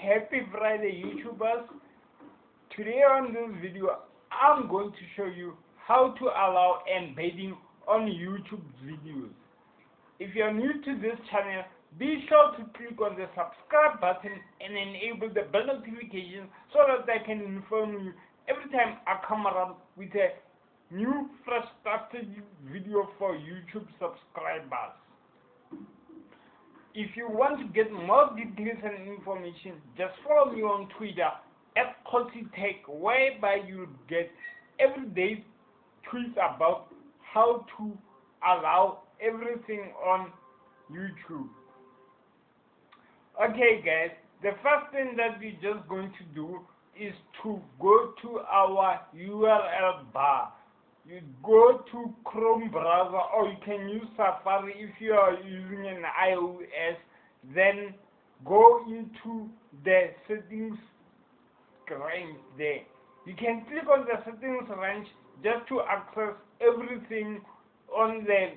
Happy Friday YouTubers. Today on this video I'm going to show you how to allow embedding on YouTube videos. If you're new to this channel, be sure to click on the subscribe button and enable the bell notification so that I can inform you every time I come around with a new fresh strategy video for YouTube subscribers. If you want to get more details and information, just follow me on Twitter at whereby you'll get everyday tweets about how to allow everything on YouTube. Okay guys, the first thing that we're just going to do is to go to our URL bar you go to Chrome browser or you can use Safari if you are using an iOS then go into the settings range there. You can click on the settings range just to access everything on the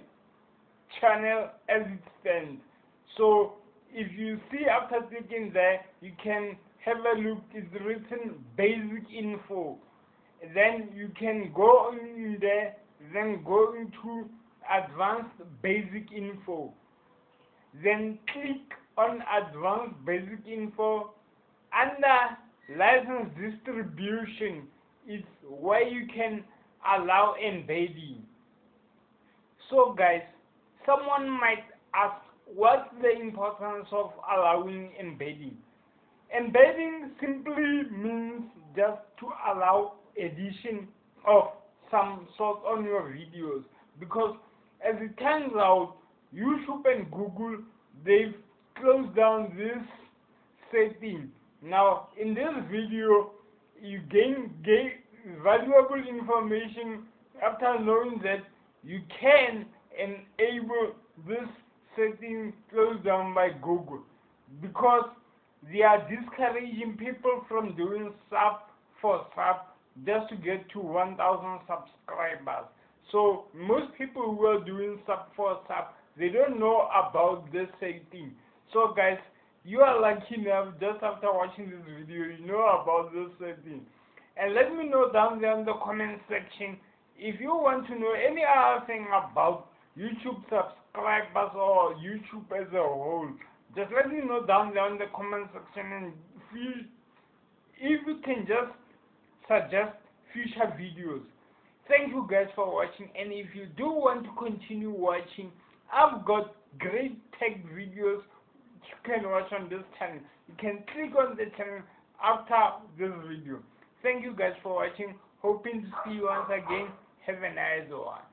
channel as it stands. So if you see after clicking there you can have a look. It's written basic info then you can go in there, then go into advanced basic info. Then click on advanced basic info under license distribution. is where you can allow embedding. So guys, someone might ask what's the importance of allowing embedding? Embedding simply means just to allow edition of some sort on your videos. Because as it turns out YouTube and Google they've closed down this setting. Now in this video you gain, gain valuable information after knowing that you can enable this setting closed down by Google. Because they are discouraging people from doing sub for sub just to get to 1000 subscribers. So most people who are doing sub for sub they don't know about this setting so guys you are lucky enough just after watching this video you know about this setting and let me know down there in the comment section if you want to know any other thing about YouTube subscribers or YouTube as a whole just let me know down there in the comment section. And if you, if you can just suggest future videos. Thank you guys for watching and if you do want to continue watching, I've got great tech videos you can watch on this channel. You can click on the channel after this video. Thank you guys for watching. Hoping to see you once again. Have a nice one.